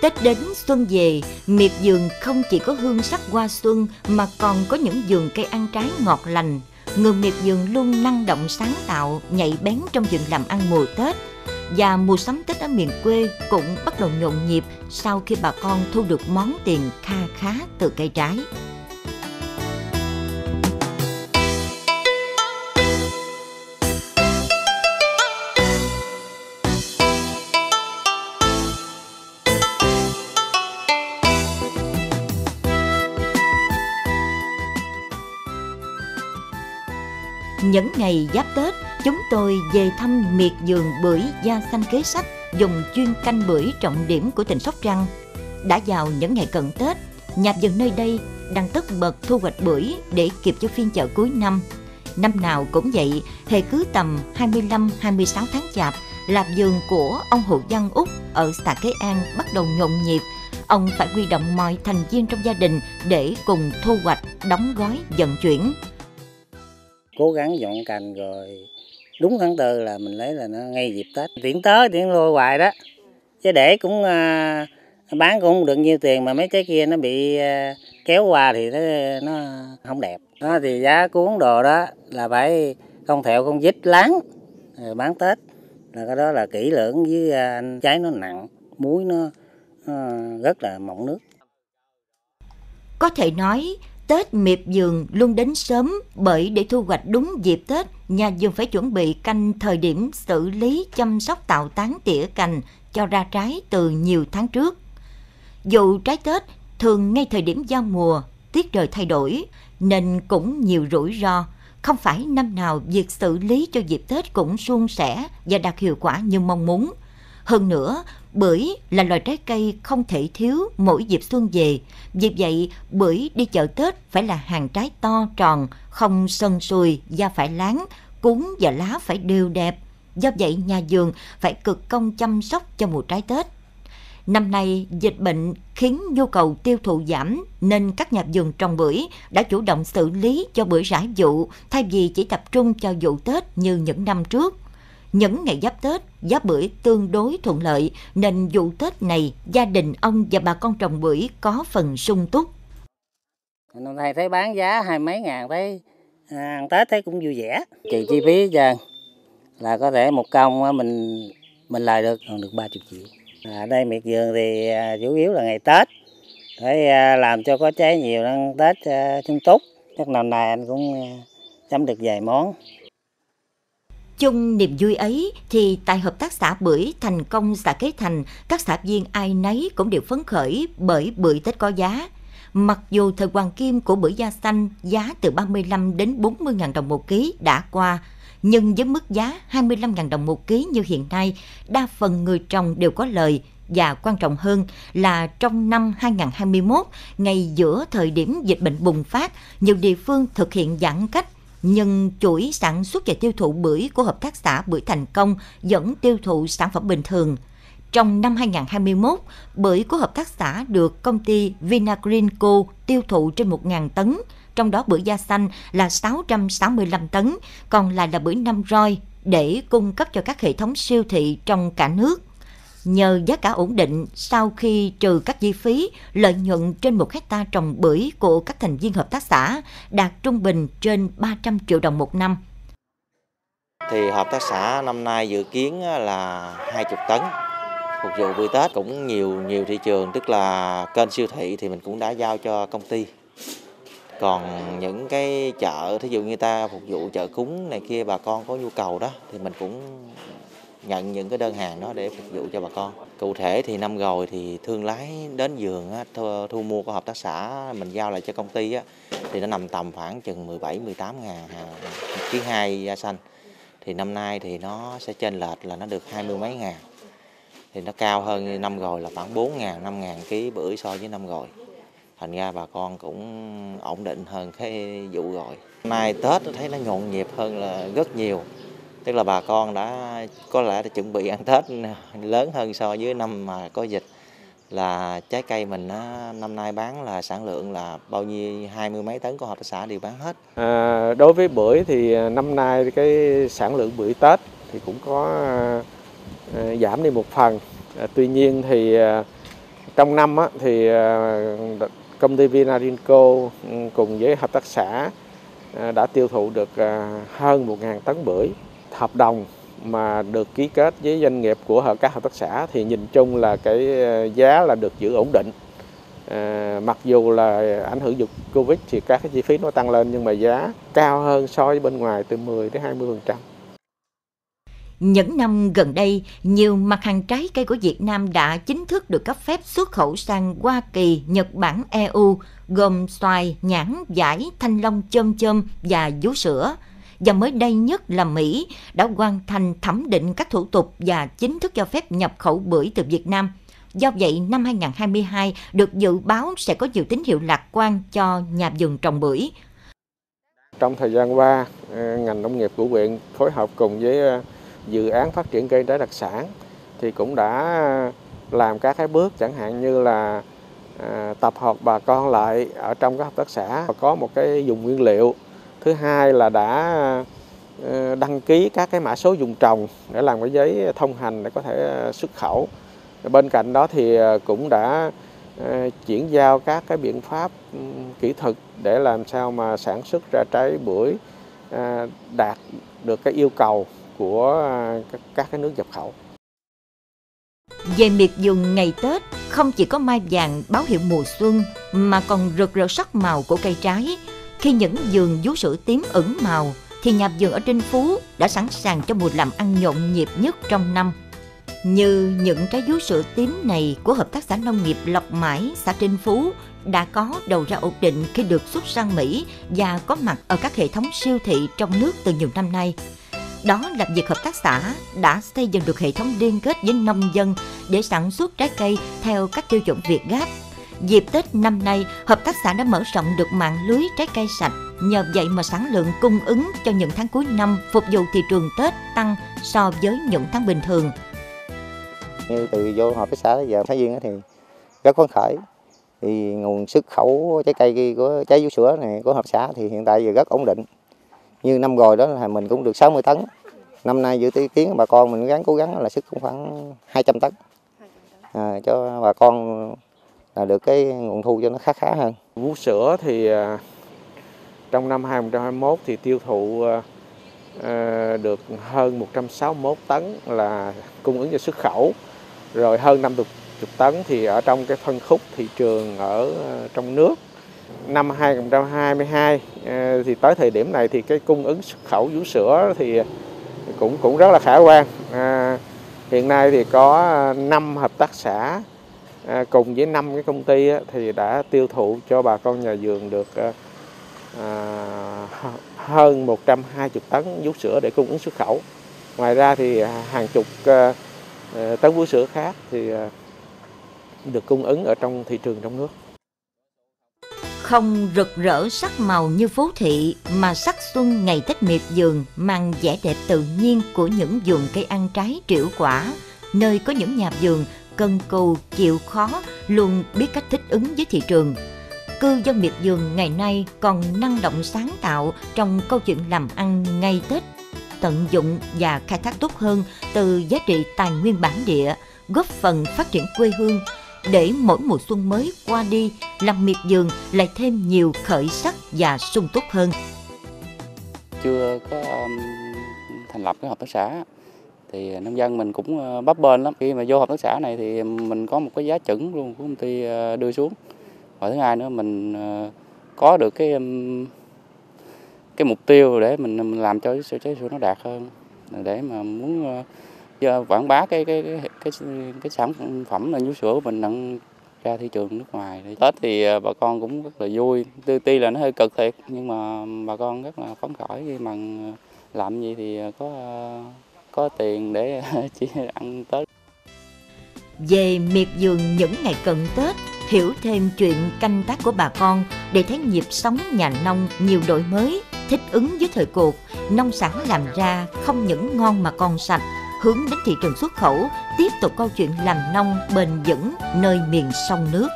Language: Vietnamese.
Tết đến xuân về, miệt vườn không chỉ có hương sắc hoa xuân mà còn có những vườn cây ăn trái ngọt lành. Người miệt vườn luôn năng động sáng tạo, nhạy bén trong vườn làm ăn mùa Tết. Và mùa sắm Tết ở miền quê cũng bắt đầu nhộn nhịp sau khi bà con thu được món tiền kha khá từ cây trái. Những ngày giáp Tết, chúng tôi về thăm miệt vườn bưởi Gia Xanh Kế Sách, dùng chuyên canh bưởi trọng điểm của tỉnh Sóc Trăng. Đã vào những ngày cận Tết, nhà vườn nơi đây đang tất bật thu hoạch bưởi để kịp cho phiên chợ cuối năm. Năm nào cũng vậy, hệ cứ tầm 25-26 tháng chạp làm vườn của ông Hữu Văn Úc ở xã Kế An bắt đầu nhộn nhịp. Ông phải huy động mọi thành viên trong gia đình để cùng thu hoạch, đóng gói, vận chuyển cố gắng dọn cành rồi đúng tháng tư là mình lấy là nó ngay dịp tết. Tiễn tới tiễn lôi hoài đó. Chứ để cũng à, bán cũng không được nhiêu tiền mà mấy trái kia nó bị à, kéo qua thì nó, nó không đẹp. Đó thì giá cuốn đồ đó là phải không thẹo không dít láng rồi bán tết. Là cái đó là kỹ lưỡng với à, anh trái nó nặng muối nó, nó rất là mỏng nước. Có thể nói Tết miệp vườn luôn đến sớm bởi để thu hoạch đúng dịp Tết, nhà vườn phải chuẩn bị canh thời điểm xử lý chăm sóc tạo tán tỉa cành cho ra trái từ nhiều tháng trước. Dù trái Tết thường ngay thời điểm giao mùa, tiết trời thay đổi nên cũng nhiều rủi ro. Không phải năm nào việc xử lý cho dịp Tết cũng suôn sẻ và đạt hiệu quả như mong muốn. Hơn nữa, bưởi là loài trái cây không thể thiếu mỗi dịp xuân về. Vì vậy, bưởi đi chợ Tết phải là hàng trái to tròn, không sân sùi, da phải láng, cuốn và lá phải đều đẹp. Do vậy, nhà vườn phải cực công chăm sóc cho mùa trái Tết. Năm nay, dịch bệnh khiến nhu cầu tiêu thụ giảm nên các nhà vườn trồng bưởi đã chủ động xử lý cho bưởi rải vụ thay vì chỉ tập trung cho vụ Tết như những năm trước. Những ngày giáp Tết, giá bưởi tương đối thuận lợi nên vụ Tết này gia đình ông và bà con trồng bưởi có phần sung túc. Năm nay thấy bán giá hai mấy ngàn thấy à, ăn Tết thấy cũng vui vẻ. Trừ chi phí giờ là có thể một công mình mình lời được còn được 30 triệu. À, đây miệt vườn thì à, chủ yếu là ngày Tết. Phải à, làm cho có trái nhiều ăn Tết sung túc. Chắc năm nay anh cũng chấm được vài món. Chung niềm vui ấy thì tại Hợp tác xã Bưởi thành công xã Kế Thành, các xã viên ai nấy cũng đều phấn khởi bởi bưởi Tết có giá. Mặc dù thời hoàng kim của bưởi da xanh giá từ 35 đến 40 ngàn đồng một ký đã qua, nhưng với mức giá 25 ngàn đồng một ký như hiện nay, đa phần người trồng đều có lời và quan trọng hơn là trong năm 2021, ngay giữa thời điểm dịch bệnh bùng phát, nhiều địa phương thực hiện giãn cách nhưng chuỗi sản xuất và tiêu thụ bưởi của Hợp tác xã Bưởi Thành Công vẫn tiêu thụ sản phẩm bình thường. Trong năm 2021, bưởi của hợp tác xã được công ty Vinagrinco tiêu thụ trên 1.000 tấn, trong đó bưởi da xanh là 665 tấn, còn lại là bưởi năm roi để cung cấp cho các hệ thống siêu thị trong cả nước. Nhờ giá cả ổn định sau khi trừ các chi phí, lợi nhuận trên một hecta trồng bưởi của các thành viên hợp tác xã đạt trung bình trên 300 triệu đồng một năm. Thì hợp tác xã năm nay dự kiến là 20 tấn phục vụ bưởi Tết cũng nhiều nhiều thị trường tức là kênh siêu thị thì mình cũng đã giao cho công ty còn những cái chợ thí dụ như ta phục vụ chợ cúng này kia bà con có nhu cầu đó thì mình cũng nhận những cái đơn hàng đó để phục vụ cho bà con. Cụ thể thì năm rồi thì thương lái đến vườn thu, thu mua của hợp tác xã mình giao lại cho công ty á, thì nó nằm tầm khoảng chừng 17 18 ngàn ký hai da xanh. Thì năm nay thì nó sẽ trên lệch là nó được hai mươi mấy ngàn. Thì nó cao hơn năm rồi là khoảng 4 ngàn, 5 ngàn ký bưởi so với năm rồi. Thành ra bà con cũng ổn định hơn cái vụ rồi. Nay Tết tôi thấy nó nhộn nhịp hơn là rất nhiều tức là bà con đã có lẽ đã chuẩn bị ăn Tết lớn hơn so với năm mà có dịch là trái cây mình năm nay bán là sản lượng là bao nhiêu hai mươi mấy tấn của hợp tác xã đều bán hết. À, đối với bưởi thì à, năm nay cái sản lượng bưởi Tết thì cũng có à, giảm đi một phần. À, tuy nhiên thì à, Trong năm á, thì à, công ty Vinarinco ừ, cùng với hợp tác xã à, đã tiêu thụ được à, hơn 1.000 tấn bưởi. Hợp đồng mà được ký kết với doanh nghiệp của các hợp tác xã thì nhìn chung là cái ờ, giá là được giữ ổn định. À, mặc dù là ảnh hưởng dịch Covid thì các cái chi phí nó tăng lên nhưng mà giá cao hơn so với bên ngoài từ 10 đến 20%. Những năm gần đây, nhiều mặt hàng trái cây của Việt Nam đã chính thức được cấp phép xuất khẩu sang Hoa Kỳ, Nhật Bản, EU, gồm xoài, nhãn, vải, thanh long, chôm chôm và vú sữa. Và mới đây nhất là Mỹ đã hoàn thành thẩm định các thủ tục và chính thức cho phép nhập khẩu bưởi từ Việt Nam. Do vậy, năm 2022 được dự báo sẽ có nhiều tín hiệu lạc quan cho nhà vườn trồng bưởi. Trong thời gian qua, ờ, ngành nông nghiệp của huyện phối hợp cùng với ờ, dự án phát triển cây trái đặc sản thì cũng đã làm các cái bước chẳng hạn như là ờ, tập hợp bà con lại ở trong các hợp tác xã và có một cái dùng nguyên liệu thứ hai là đã ờ, đăng ký các cái mã số dùng trồng để làm cái giấy thông hành để có thể ờ, xuất khẩu bên cạnh đó thì ờ, cũng đã chuyển giao các cái biện pháp ừ, kỹ thuật để làm sao mà sản xuất ra trái bưởi đạt được cái yêu cầu của các cái nước nhập khẩu. Về miệt dùng ngày Tết, không chỉ có mai vàng báo hiệu mùa xuân mà còn rực rỡ sắc màu của cây trái. Khi những vườn vú sữa tím ửng màu thì nhà vườn ở Trinh Phú đã sẵn sàng cho mùa làm ăn nhộn nhịp nhất trong năm. Như những trái vú sữa tím này của Hợp tác xã Nông nghiệp Lộc Mãi, xã Trinh Phú đã có đầu ra ổn định khi được xuất sang Mỹ và có mặt ở các hệ thống siêu thị trong nước từ nhiều năm nay. Đó là việc hợp tác xã đã xây dựng được hệ thống liên kết với nông dân để sản xuất trái cây theo các tiêu chuẩn Việt Gáp. Dịp Tết năm nay, hợp tác xã đã mở rộng được mạng lưới trái cây sạch. Nhờ vậy mà sản lượng cung ứng cho những tháng cuối năm phục vụ thị trường Tết tăng so với những tháng bình thường. Như từ vô hợp tác xã giờ Thái Duyên thì rất phấn khởi. Thì nguồn xuất khẩu trái cây của trái vú sữa này của hợp xã thì hiện tại giờ rất ổn định như năm rồi đó là mình cũng được 60 tấn năm nay dự kiến bà con mình gắng cố gắng là sức cũng khoảng 200 tấn à, cho bà con là được cái nguồn thu cho nó khá khá hơn. Vú sữa thì à, trong năm 2021 thì tiêu thụ à, à, được hơn 161 tấn là cung ứng cho xuất khẩu. Rồi hơn 50 tấn thì ở trong cái phân khúc thị trường ở trong nước. Năm 2022 thì tới thời điểm này thì cái cung ứng xuất khẩu vú sữa thì cũng cũng rất là khả quan. À, hiện nay thì có 5 hợp tác xã À, cùng với năm cái công ty á, thì đã tiêu thụ cho bà con nhà vườn được à, à hơn 120 tấn vú sữa để cung ứng xuất khẩu. Ngoài ra thì à, hàng chục à, tấn vú sữa khác thì à, được cung ứng ở trong thị trường trong nước không rực rỡ sắc màu như phố thị mà sắc xuân ngày Tết miệt vườn mang vẻ đẹp tự nhiên của những vườn cây ăn trái triệu quả, nơi có những nhà vườn cần cù, chịu khó, luôn biết cách thích ứng với thị trường. Cư dân miệt vườn ngày nay còn năng động sáng tạo trong câu chuyện làm ăn ngày Tết, tận dụng và khai thác tốt hơn từ giá trị tài nguyên bản địa, góp phần phát triển quê hương, để mỗi mùa xuân mới qua đi, làm miệt vườn lại thêm nhiều khởi sắc và sung túc hơn. Chưa có um, thành lập cái hợp tác xã thì nông dân mình cũng ờ, bấp bênh lắm. Khi mà vô hợp tác xã này thì mình có một cái giá chuẩn luôn của công ty ờ, đưa xuống. Và thứ hai nữa mình ờ, có được cái cái mục tiêu để mình, mình làm cho cái trái sữa nó đạt hơn để mà muốn quảng bá cái cái cái cái, cái sản phẩm là vú sữa của mình nặng ra thị trường nước ngoài. Tết thì bà con cũng rất là vui. Tuy, tuy là nó hơi cực thiệt nhưng mà bà con rất là phấn khởi khi mà làm gì thì có có tiền để chỉ ăn Tết. Về miệt vườn những ngày cận Tết, hiểu thêm chuyện canh tác của bà con để thấy nhịp sống nhà nông nhiều đổi mới, thích ứng với thời cuộc, nông sản làm ra không những ngon mà còn sạch, hướng đến thị trường xuất khẩu, tiếp tục câu chuyện làm nông bền vững nơi miền sông nước.